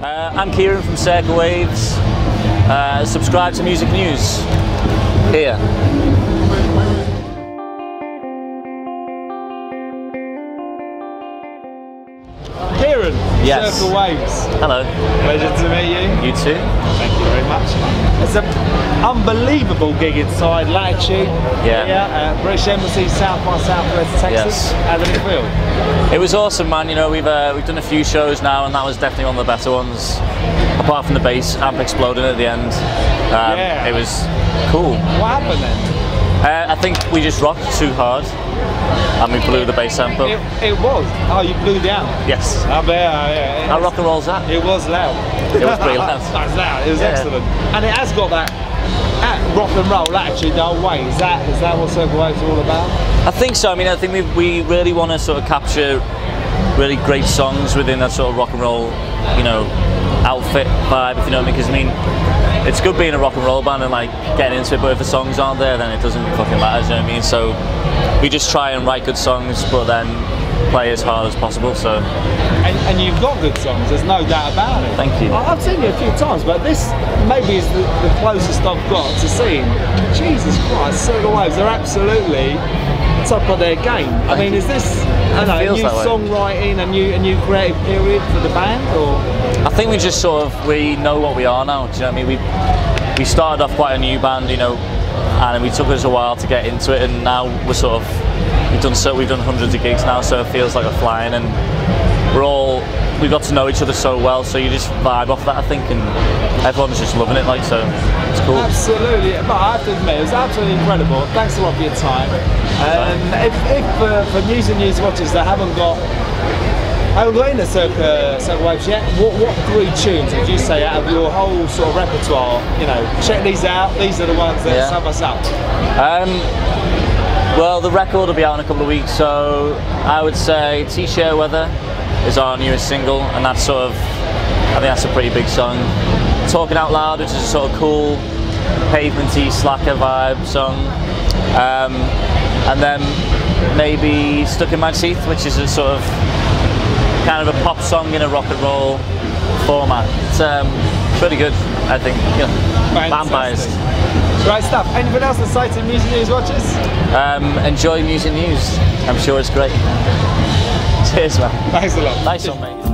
Uh, I'm Kieran from Circa Waves. Uh, subscribe to Music News here. Yes. Circa Waves. Hello. Pleasure to meet you. You too? Thank you very much. It's an unbelievable gig inside Latitude. Yeah. Here at British Embassy, South by Southwest Texas. Yes. How did it feel? It was awesome, man. You know, we've uh, we've done a few shows now, and that was definitely one of the better ones. Apart from the bass amp exploding at the end, um, Yeah. it was cool. What happened then? Uh, I think we just rocked too hard, and we blew the bass amp up. It, it was. Oh, you blew down. Yes. Bet. uh, yeah. How rock and roll's that? It was loud. It was pretty loud. it was loud. It was Yeah. excellent. And it has got that at rock and roll attitude the whole way. Is that is that what Circa Waves all about? I think so. I mean, I think we we really want to sort of capture really great songs within that sort of rock and roll, you know, outfit vibe. If you know what I mean? Because I mean, it's good being a rock and roll band and like getting into it, but if the songs aren't there, then it doesn't fucking matter. You know what I mean? So we just try and write good songs, but then play as hard as possible. So And, and you've got good songs, there's no doubt about it. Thank you. I've seen you a few times, but this maybe is the, the closest I've got to seeing. Jesus Christ, Circa Waves, they're absolutely top of their game. I mean, is this I know, a new songwriting, a new, a new creative period for the band, or? I think we just sort of we know what we are now. Do you know what I mean? We we started off quite a new band, you know, and we took us a while to get into it, and now we're sort of we've done so we've done hundreds of gigs now, so it feels like we're flying, and we're all we got to know each other so well, so you just vibe off that, I think, and everyone's just loving it, like so. It's cool. Absolutely, but I have to admit, it was absolutely incredible. Thanks a lot for your time. Um, if if uh, for news and news watchers that haven't got haven't got into Circa, Circa Waves yet, what, what three tunes would you say out of your whole sort of repertoire? You know, check these out. These are the ones that Yeah. sum us up. Um, well, the record will be out in a couple of weeks, so I would say T-shirt weather is our newest single, and that's sort of, I think that's a pretty big song. Talking out loud, which is a sort of cool, pavementy slacker vibe song, um, and then maybe Stuck in My Teeth, which is a sort of kind of a pop song in a rock and roll format. It's um, pretty good, I think. You know, band Fantastic. biased. Great stuff. Anything else say to music news watches? Um, enjoy music news. I'm sure it's great. Cheers, man. Thanks a lot. Nice one, mate.